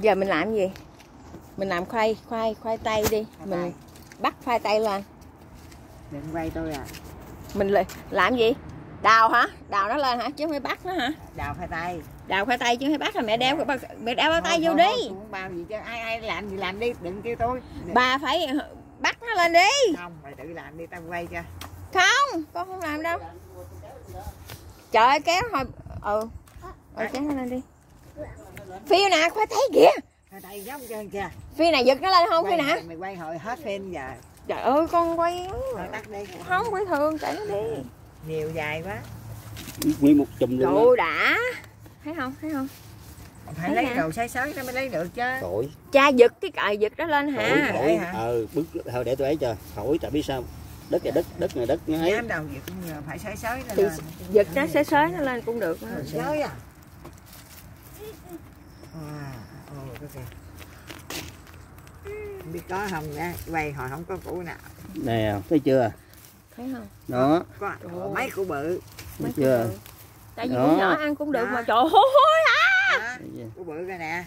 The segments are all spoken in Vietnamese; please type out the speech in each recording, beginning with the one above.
giờ mình làm gì? Mình làm khoai khoai khoai tây đi. Mình tay. bắt khoai tây lên. Đừng quay tôi à. Mình lại- làm gì? Đào hả? Đào nó lên hả? Chứ không phải bắt nó hả? Đào khoai tây. Đào khoai tây chứ không phải bắt là mẹ đeo bao- mẹ đeo bao tay vô thôi, đi. không bao gì chứ? Ai ai làm gì làm đi đừng kêu tôi. Bà phải bắt nó lên đi. Không mày tự làm đi tao quay cho. Không con không làm đâu. Trời ơi kéo thôi ừ. Ừ kéo nó lên đi phi nè khoai tây kìa. Phi này giật nó lên không phi nè? mày quay hồi hết phim giờ. Trời ơi con quay thôi tắt đi. không quay thường chạy nó đi. Nhiều dài quá. Nguyên một chùm luôn trời đã. Thấy không thấy không? Phải Thấy lấy đồ sấy sới nó mới lấy được chứ. Thổi. Cha giật cái cài giật đó lên hả? Thổi Vậy hả? ờ bức thôi để tôi ấy cho thổi tại biết sao. Đất là đất đất là đất nó ấy đầu gì cũng nhờ phải sấy sới nó lên. giật nó xới xới nó lên cũng được. Sới à à ồ cái kìa không biết có không nha. Quay hồi không có củ nào. Nè thấy chưa? Thấy không? Đó. Có ơi. mấy củ bự. Mấy Thấy chưa? bự. tại vì Đó. nhỏ ăn cũng được Đó. mà trời ơi chưa? củ bự rồi nè.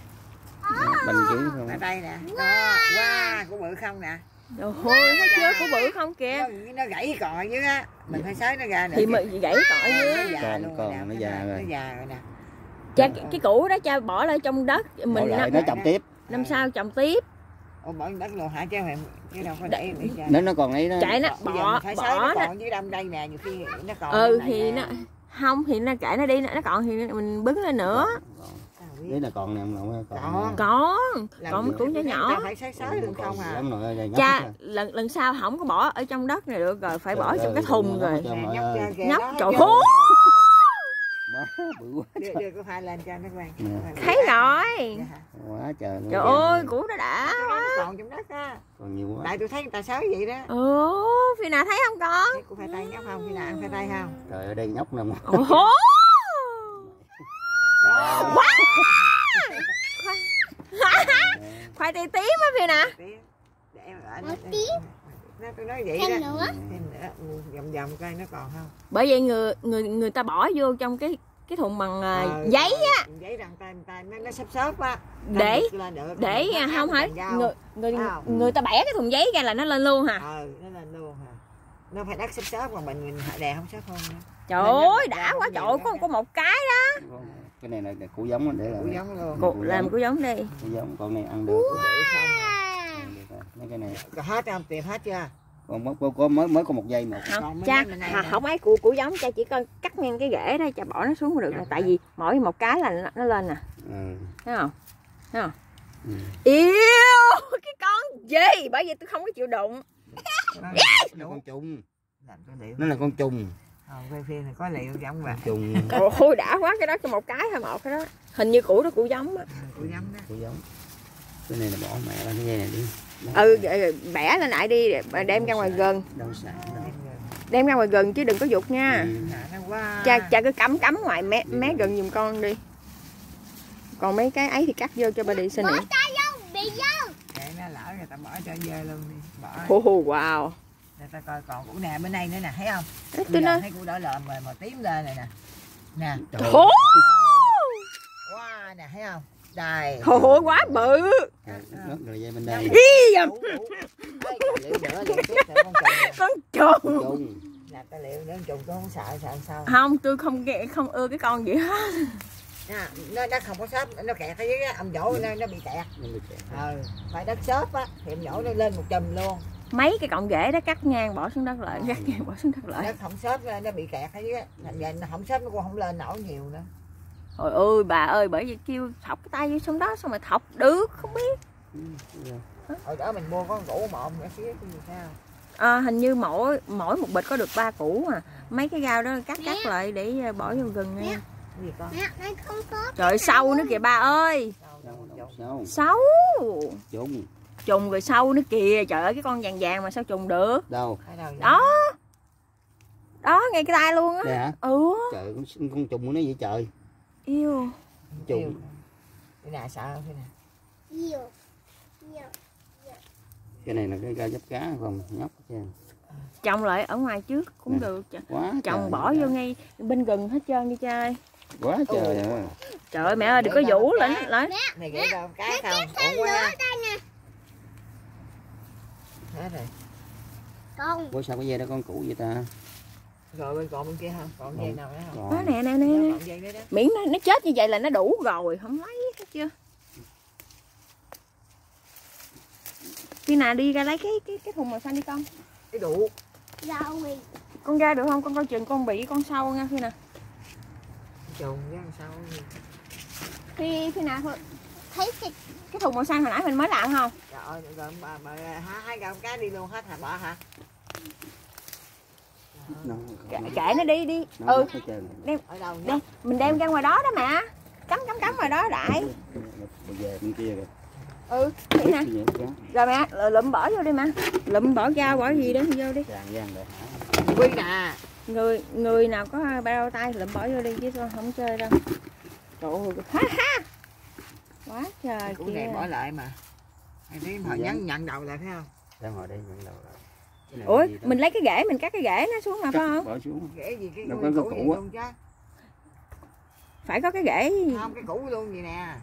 Bành chữ không? ở đây nè. Đó wow củ bự không nè. Trời ơi thấy chưa? của bự không kìa. Nó, nó gãy cò dưới á. Mình phải sới nó ra nữa thì mình gãy Nó dưới già Còn- luôn còn nó già rồi. nó già rồi nè cha cái, cái củ đó cha bỏ lại trong đất mình lại năm, nó trồng tiếp. năm sau trồng tiếp. Ôi bỏ đất luôn hả? Chứ mày chứ đâu có để nếu nó còn ấy nó chạy nó Bây giờ bỏ mình phải sới bỏ nó nó còn dưới đâm đây nè nhiều khi nó còn ừ thì nè. nó không thì nó kệ nó đi nó còn thì mình bứng lên nữa. Đấy là còn nè Còn. còn. còn còn củ nhỏ nhỏ. tao phải sới sới luôn không à? lắm rồi nhóc cha lần lần sau không có bỏ ở trong đất này được rồi phải bỏ trong cái thùng rồi. nhóc trời chưa? Quá bự quá đưa đưa cái khoai lên cho nó quay Nè. thấy rồi. Dạ. Quá trời luôn trời ơi củ nó đã đó quá. còn trong đất á còn nhiều quá. Tại tôi thấy người ta sới vậy đó. Ừ phi nào thấy không con? Thấy của khoai tây nhóc không? Khi nào ăn khoai tây không? Trời ơi đây nhóc nè mà ồ. Đó Quá! khoai. Tây tím á phi nè Tí, để em ở nó nó tôi nói vậy đó. Thêm nữa. thêm nữa. Vòng vòng coi nó còn không. Bởi vậy người người người ta bỏ vô trong cái cái thùng bằng à, Ờ, giấy á. giấy rằng tay tay nó nó xếp xốp á. Để- được, để à, không phải dao. người người Không. người ta bẻ cái thùng giấy ra là nó lên luôn hả? Ờ nó lên luôn hả? Nó phải đắt xếp xốp mà mình mình đè không xếp không nữa. trời ơi đã quá trời có có một cái đó. Cái này là củ giống để là Củ giống luôn. Cụ làm của giống đi. Củ giống con này ăn được à. Rồi. mấy cái này. Còn hết không? Tìm hết chưa còn mới, có mới mới có một giây một không cha à, không ấy của của giống cha chỉ cần cắt ngang cái rễ đó cha bỏ nó xuống là được rồi tại vì mỗi một cái là nó, nó lên nè. Ừ. thấy không? Thấy không? Ừ. yêu cái con gì? Bởi vì tôi không có chịu đụng. Nó là con trùng. Nó là con trùng. Ờ quay phim này có liệu giống vậy trùng. Ôi đã quá cái đó cho một cái thôi một cái đó. Hình như củ đó củ giống á. Của giống đó. Củ giống. Cái này là bỏ mẹ ra cái dây này đi ừ vậy- bẻ lên lại đi để- đem ra ngoài gần. đem ra ngoài gần chứ đừng có dục nha. Cha cha cứ cắm cắm ngoài mé mé gần giùm con đi. Còn mấy cái ấy thì cắt vô cho bà đi xin Bỏ nè. tay vô, bị vô. để nó lỡ người ta bỏ cho dơ luôn đi bỏ. Ồ, wow. Người ta coi còn củ nè bên đây nữa nè thấy không? Ê, tôi nói thấy củ đỏ lợm rồi mà tím lên này nè. Nè. Trời wow nè thấy không đây. Hố quá bự. Rớt rồi dây bên đây. Ý dầm. Con trùng nè ta liệu con trùng tôi không sợ sợ sao? Không tôi không không ưa cái con gì hết. Nó nó không có xốp nó kẹt ở dưới á ông dỗ nó nó bị kẹt. Ờ phải đất xốp á thì ông dỗ nó lên một chùm luôn. Mấy cái cọng rễ đó cắt ngang bỏ xuống đất lại Cắt ngang bỏ xuống đất lại. Nó không xốp nó nó bị kẹt ở dưới á. Thành ra nó không xốp nó cũng không lên nổi nhiều nữa Trời ơi bà ơi bởi vì kêu thọc cái tay vô xuống đó xong rồi thọc được không biết. Ừ, hồi đó mình mua có con củ một nữa xíu cái gì sao à, Hình như mỗi mỗi một bịch có được ba củ à. Mấy cái rau đó cắt cắt lại để ờ, bỏ vô gừng nha cái gì con? Mẹ, mẹ không có. Trời sâu nữa kìa ba ơi. Sâu. Trùng. Trùng rồi sâu nữa kìa. Trời ơi cái con vàng vàng mà sao trùng được? Đâu? Ở? Đó. Đó ngay cái tay luôn á. Ừ. Trời con, con trùng của nó vậy trời Yêu. Trùng cái nào sợ không? Cái Nhiều. Nhiều. cái này là cái ca giáp cá không? Nhóc chứ Trồng lại ở ngoài trước cũng Nè. được quá Trồng trời bỏ vô ngay bên gừng hết trơn đi chơi quá trời à. trời ơi mẹ ơi đừng có vũ lên lên. này gãy đâu cái không? Thêm quá nữa ha. đây nè. hết rồi. Con. bữa sao có dây đó con cũ vậy ta rồi bên còn bên kia không còn dây nào nữa không? Đó nè nè nè miễn nó, nó chết như vậy là nó đủ rồi không lấy hết chưa? Khi nào đi ra lấy cái cái cái thùng màu xanh đi con. Cái đủ Rồi. con ra được không? Con coi chừng con bị con sâu nha khi nào. Trùng với làm sao khi khi nào thôi. Thấy cái cái thùng màu xanh hồi nãy mình mới làm không? Trời ơi rồi bà, bà, hả hai gạo cá đi luôn hết hả bỏ hả kệ, kệ nó đi đi. Nó ừ. nhá đem mình đem ra ngoài đó đó mẹ cắm cắm cắm ngoài đó đại. Giờ bên kia rồi ừ vậy nè. rồi mẹ lụm bỏ vô đi mẹ. Lụm bỏ rau bỏ gì đó vô đi. Quy nè. Người người nào có bao tay lụm bỏ vô đi chứ con không chơi đâu. Trời ơi ha ha. Quá trời củ này bỏ lại mà. Em thấy họ Dạ. nhấn nhận đầu lại phải không? Đang ngồi đây nhận đầu này ủa mình lấy cái rễ mình cắt cái rễ nó xuống mà phải không? bỏ xuống. Ghế gì cái Đâu cái củ á. phải có cái rễ không cái củ luôn gì nè.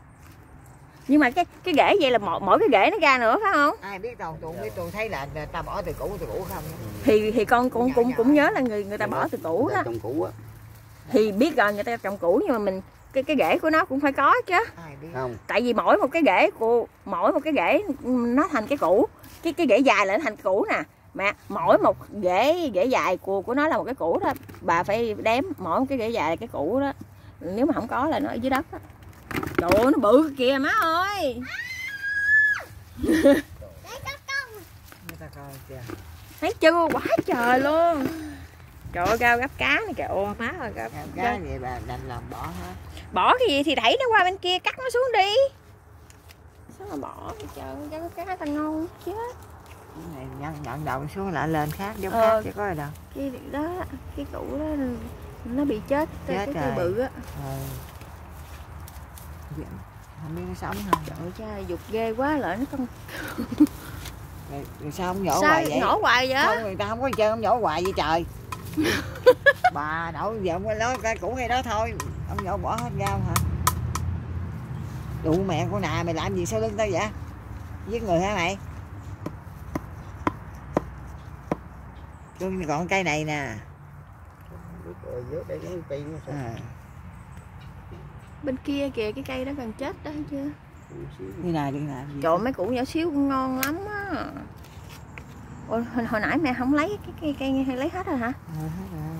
Nhưng mà cái cái rễ vậy là mỗi, mỗi cái rễ nó ra nữa phải không? Ai biết đâu tụi biết tôi thấy là ta bỏ từ củ từ củ không? Thì thì con cũng cũng cũng nhớ là người người ta bỏ từ cũ Người đó trồng cũ á. Thì biết rồi người ta trồng cũ nhưng mà mình cái cái rễ của nó cũng phải có chứ. Ai biết. Không. Tại vì mỗi một cái rễ của mỗi một cái rễ nó thành cái củ cái cái rễ dài là nó thành cái củ nè mẹ mỗi một rễ rễ dài của của nó là một cái củ đó. Bà phải đếm mỗi một cái rễ dài là cái củ đó. Nếu mà không có là nó ở dưới đất đó. trời ơi nó bự kìa má ơi. Thấy chưa? Quá trời luôn. Trời ơi rau gắp cá này kìa. Ô má ơi Làm cá vậy bà đành lòng bỏ hết. Bỏ cái gì thì đẩy nó qua bên kia cắt nó xuống đi. Sao mà bỏ trời? Ơi rau cá tao ngon chết cái này nhận nhận đầu xuống lại lên khác giống Ờ. khác chứ có gì đâu. cái đó cái củ đó nó bị chết, Chết cái cây rồi. bự á. Dạ. không biết nó sống không. Trời cha dục ghê quá lại nó không rồi, rồi sao không nhổ sao hoài vậy? nổ hoài vậy? Không người ta không có chơi không nhổ hoài vậy trời. Bà đậu giờ ông nói cái củ ngay đó thôi ông nhổ bỏ hết rau hả? Đủ mẹ con nà mày làm gì sau lưng tao vậy? Giết người hả mày Còn cây này nè. Nó à, bên kia kìa cái cây đó gần chết đó thấy chưa? Như này đi nè trời mấy củ nhỏ xíu cũng ngon lắm á. Ôi, hồi, hồi nãy mẹ không lấy cái cây cây hay lấy hết rồi hả? Ờ, hết rồi.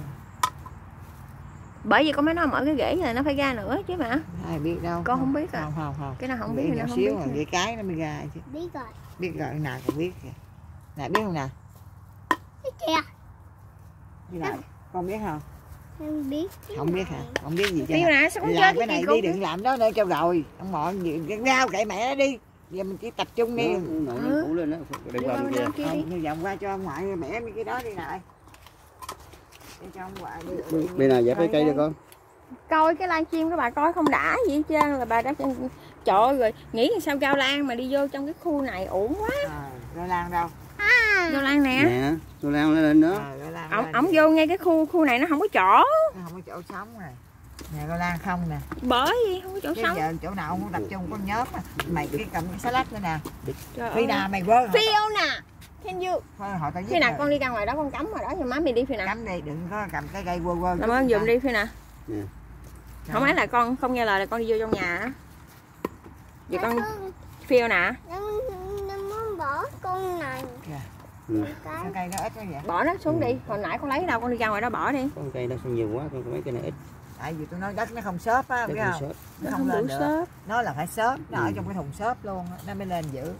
bởi vì con mới nói mở cái rễ là nó phải ra nữa chứ mà. Ai biết đâu. Con không biết à? không không. Không cái nào không biết thì nó nhỏ không xíu biết cái cái nó mới ra chứ. Biết rồi. biết rồi nào còn biết kìa. Nè biết không nè kìa. như này con biết không Không biết. không biết hả? không biết gì chứ tiêu nè sao con chơi làm cái cái này đi cũng đừng làm đó nữa cho rồi. Ông mọi gì cái rau kệ mẹ nó đi. Giờ mình chỉ tập trung đi. Nó nổi Ừ. cũ lên đó đi đừng làm kia. vòng qua cho ông ngoại mẹ mấy cái đó đi lại. Để cho ông ngoại đi. Bên nào dẹp cái cây cho con. Coi cái livestream của bà coi không đã gì hết trơn là bà đã trời ơi rồi nghĩ sao cao lan mà đi vô trong cái khu này ổn quá. À, rồi lan đâu Cao lan nè. Nè tôi lao nó lên à, rồi lan ổng lên. ổng vô ngay cái khu khu này nó không có chỗ. Nó không có chỗ sống rồi nè rồi lan không nè. Bởi vì không có chỗ chứ sống. giờ chỗ nào không tập trung con nhóm mà. Mày cái cầm cái salad nữa nè. Trời phi nào mày quơ Fiona can you? Thôi họ tao giết khi nào rồi. con đi ra ngoài đó con cắm vào đó cho má mình đi khi nào cắm đi đừng có cầm cái cây quơ quơ. Làm ơn dùm đi khi nào Nè. không phải là con không nghe lời là con đi vô trong nhà á. Giờ con Thương. Fiona Nó, nó muốn bỏ con này. Ừ. Cây nó ít quá vậy? Bỏ nó xuống đi hồi nãy con lấy đâu con đi ra ngoài đó bỏ đi. Con cây nó sao nhiều quá con mấy cây này ít. Tại vì tôi nói đất nó không xốp á biết nó không? sớt nó nó không không lên được. xốp. Nó là phải xốp nó ở Ừ. trong cái thùng xốp luôn á, nó mới lên giữ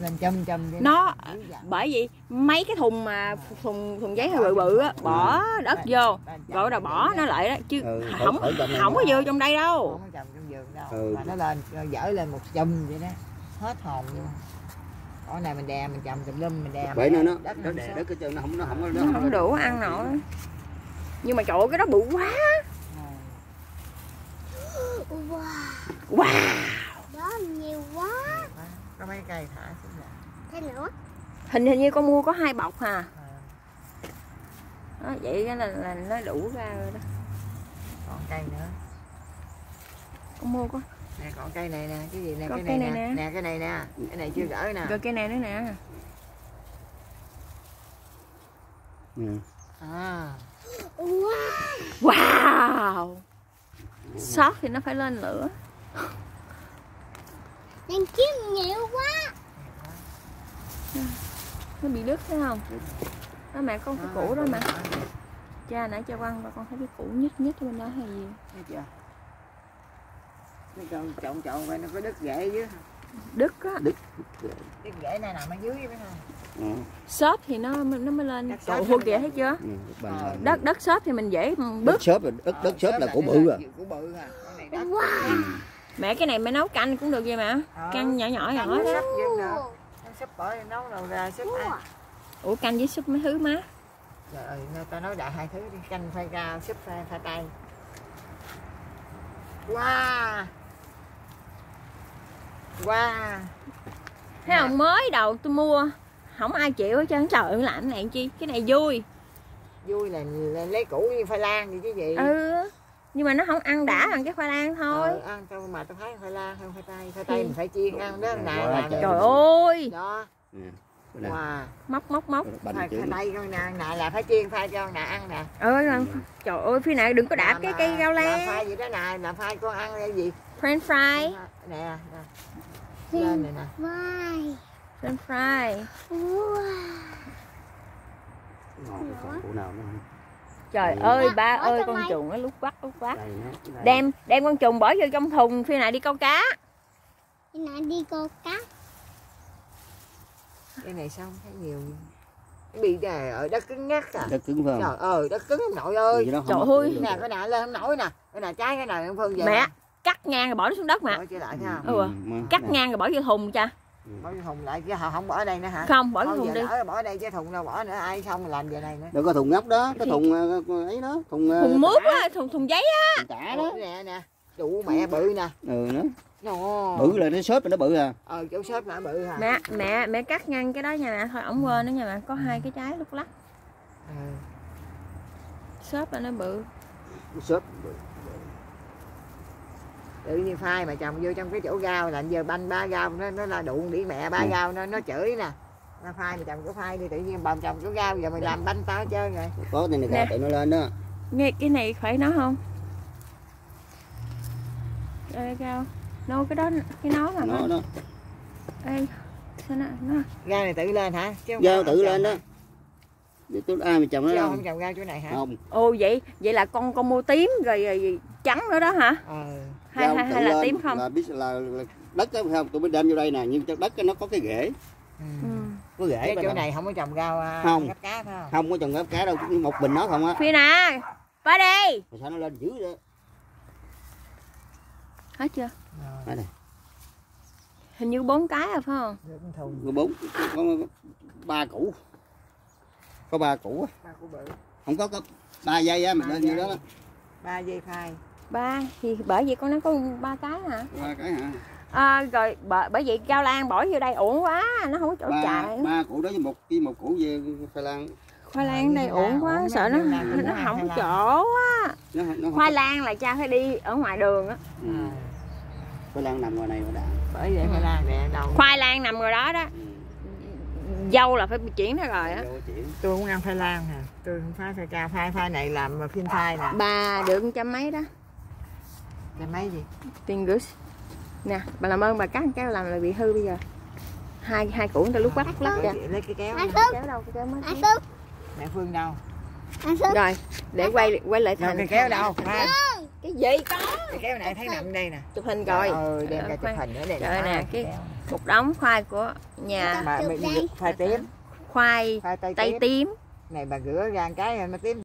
lên chum đi nó bởi vì mấy cái thùng mà thùng thùng giấy hơi bự bự á bỏ đất vô. Rồi đầu bỏ nó lại đó chứ Ừ, không không có vô trong đây không đâu có trồng trong vườn đâu. Ừ. mà nó lên rồi dở lên một chum vậy đó. Hết hồn luôn ở này mình đè mình trồng tùm lum mình đè bởi mình nó nó đất nó không đè đất cái chân nó không nó không nó không đủ ăn nổi nhưng mà trời ơi, cái đó bự quá. Wow. wow. Đó nhiều quá. Có mấy cây thả xuống Thêm nữa. hình hình như con mua có hai bọc hà à, đó, vậy cái là, là nó đủ ra rồi đó. Còn cây nữa. Con mua có nè còn cây này nè cái gì nè Có cái cây này này nè. nè. nè cái này nè. Cái này chưa gỡ nè. Rồi cây này nữa nè. Ừ. à. Wow. wow. Sót thì nó phải lên lửa. Đang kiếm nhiều quá. nó bị đứt thấy không? Đó mẹ con cái củ đó mà. cha nãy cho quăng và con thấy cái củ nhít nhít bên đó hay gì. Cái trộn trộn trộn vậy nó có đứt rễ dưới. Đứt á. Đứt. Rễ này nằm ở dưới phải không? Ừ. xốp thì nó nó mới lên. Đất xốp hô kìa thấy chưa Ừ. Ờ, đất đất xốp thì mình dễ đất bước xốp là đất đất xốp là Ờ, của đất bự là à. của bự à. Con này đất. Wow. mẹ cái này mẹ nấu canh cũng được vậy mà. Ờ. canh nhỏ nhỏ nhỏ đó sắp dương nè. Nó sắp bỏ nấu đầu ra sắp ăn. Ủa canh với súp mấy thứ má? Trời ơi người ta nói đại hai thứ đi. Canh khoai cao súp khoai khoai tây. Wow wow. Thấy không mới đầu tôi mua không ai chịu hết trơn. Trời ơi làm cái này chi? Cái này vui. Vui là, lấy củ như khoai lang gì chứ gì. Ừ nhưng mà nó không ăn đã bằng cái khoai lang thôi. Ờ, ăn tao mà tao thấy khoai lang hơn khoai tây khoai tây mình phải chiên ăn đó nè trời. trời ơi. Đó. Ừ. Nè, wow móc móc móc. Khoai, tây con nè nè là phải chiên khoai cho nè ăn nè. Ơi là- trời ơi phi này đừng có đạp Mà- cái cây rau lá. khoai gì đó nè là khoai con ăn cái gì? French fry. Nè nè lên này nè Wow. french fry Wow. ngon còn củ nào nữa không trời Ừ. ơi Dạ, ba bỏ ơi con trùng nó lúc bắt lúc bắt đây nó đây. đem đem con trùng bỏ vô trong thùng phi này đi câu cá Cái này đi câu cá. cái này xong thấy nhiều cái bị trời ở đất cứng ngắc à đất cứng phải không trời ơi đất cứng nội ơi Trời ơi. nè cái này lên không nổi nè cái này trái cái này ông phương về mẹ cắt ngang rồi bỏ nó xuống đất mà. Ừ. mà- cắt nè. ngang rồi bỏ vô thùng cha bỏ vô thùng lại chứ không bỏ ở đây nữa hả? Không bỏ vô thùng đi. lỡ bỏ ở đây chứ thùng đâu bỏ nữa ai xong làm về này nữa. Đâu có thùng ngốc đó cái thùng ờ, ấy đó thùng ờ, thùng mướp á thùng thùng giấy á. Tả đó. Nè nè đủ mẹ bự nè. Ừ nó Ồ. bự là nó xốp nó bự à. Ờ chỗ xếp là bự hả? Mẹ mẹ mẹ cắt ngang cái đó nha mẹ. Thôi ổng quên đó nha mẹ. Có hai cái trái lúc lắc. Ừ. xốp là nó bự. Xốp bự. Tự nhiên phai mà chồng vô trong cái chỗ gao là giờ banh ba gao nó nó là đụng đĩ mẹ ba Ừ. gao nó nó chửi nè. Nó phai mà chồng có phai đi tự nhiên bầm chồng chỗ gao giờ mày làm banh tao hết trơn rồi. Có này gà tự nó lên đó. Nghe cái này phải nó không? Ê, cao nô cái đó cái nó mà nó đó. Ê, sao nó, nó? Gao này tự lên hả? Chứ phải tự lên đó. để tôi ai mà chồng nó đâu không chồng gao chỗ này hả? không. Ồ vậy vậy là con con mua tím rồi, rồi, rồi trắng nữa đó hả? Ờ hay hay, hay là lên tím không? là biết là, là đất đó phải không tôi mới đem vô đây nè nhưng đất nó có cái rễ ừ. ừ. có rễ cái chỗ này. không có trồng rau à, Không. gấp cá phải không? Không có trồng gấp cá đâu một bình nó không á. Phi nè qua đi. Mà sao nó lên dữ vậy hết chưa? Rồi, Đây này. hình như bốn cái rồi phải không? Bốn có, ba củ. Có ba củ á. ba củ bự. Không có có ba dây á mình lên như đó đó. ba dây phai ba thì bởi vậy con nó có ba cái hả? Ba cái hả? À, rồi bởi, bởi vậy cao lan bỏ vô đây uổng quá nó không có chỗ ba chạy. ba củ đó với một với một củ về khoai lang. Khoai lang đây uổng quá uổng sợ nó nó cũng không có chỗ á nó nó khoai lang là cha phải đi ở ngoài đường á. Ừ. khoai lang nằm ngoài này mà đã bởi vậy khoai lang nè đầu khoai lang nằm rồi đó đó. Ừ. dâu là phải chuyển ra rồi á. Tôi cũng ăn khoai lang nè. Tôi không phai khoai cao phai phai này làm mà phim phai nè. Bà được một trăm mấy đó là mấy gì tiền gửi nè bà làm ơn bà cắt một cái làm là bị hư bây giờ. Hai hai củ người ta lúc bắt lắc kìa. Chị lấy cái kéo Anh. Phước, kéo đâu cái kéo mới anh Phước, mẹ phương đâu? Rồi để quay quay lại đâu thành cái kéo đâu? Cái gì có? Cái kéo này thấy nằm đây nè. Chụp hình rồi ừ đem ra chụp hình nữa đây khoan, nè, cái- kéo. một đống khoai của nhà khoai tím. khoai khoai tây tây tím. tím. Này bà rửa ra cái mà tím